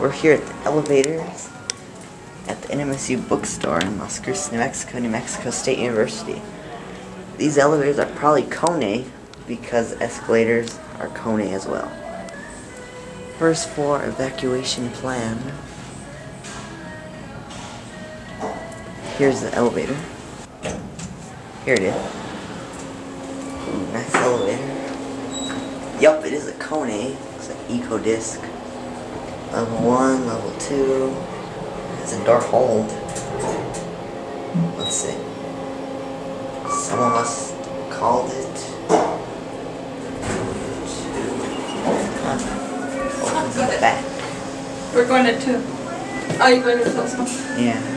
We're here at the elevators at the NMSU bookstore in Las Cruces, New Mexico, New Mexico State University. These elevators are probably Kone because escalators are Kone as well. First floor evacuation plan. Here's the elevator. Here it is. Ooh, nice elevator. Yup, it is a Kone. It's like Eco Disc. Level 1, level 2. It's a dark hold. Let's see. Someone must called it. Opens the back. We're going to two. Oh, Are you going to this one? Yeah.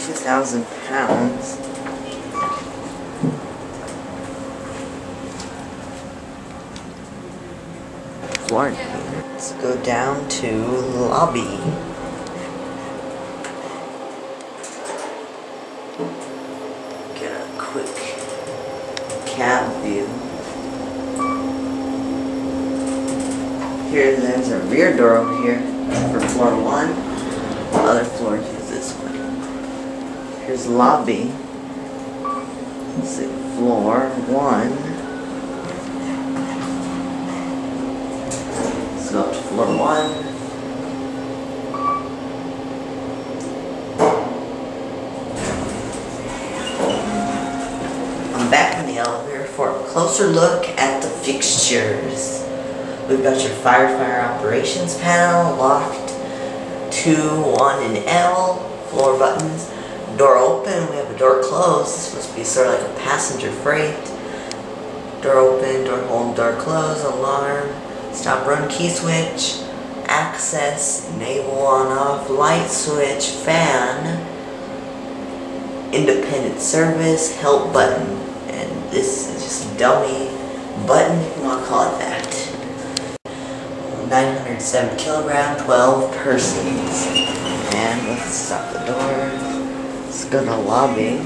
Two thousand pounds. Let's go down to lobby. Get a quick cab view. Here, there's a rear door over here for floor one. Other floor one. Here's lobby. Let's see, floor one. Let's go up to floor one. I'm back in the elevator for a closer look at the fixtures. We've got your firefighter operations panel locked, two, one, and L, floor buttons, door open, we have a door closed, This must be sort of like a passenger freight. Door open, door hold, door close, alarm, stop run key switch, access, enable on off, light switch, fan, independent service, help button, and this is just a dummy button, if you want to call it that. 907 kilogram, 12 persons. And let's stop the door. Let's go to lobby.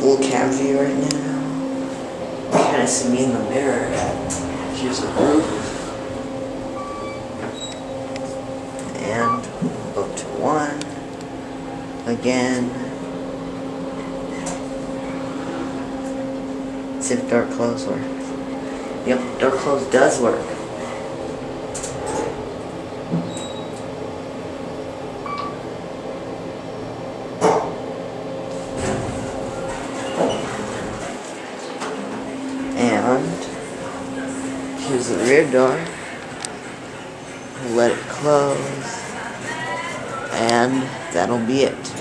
Full cam view right now. Kind of see me in the mirror. Here's the roof. And up to one. Again. See if door close works. Yep, door close does work. And here's the rear door. Let it close. And that'll be it.